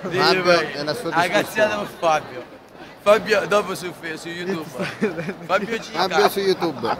Fabio e la sua discussione. con Fabio. Fabio dopo su, su YouTube. Fabio Cica. Fabio su YouTube.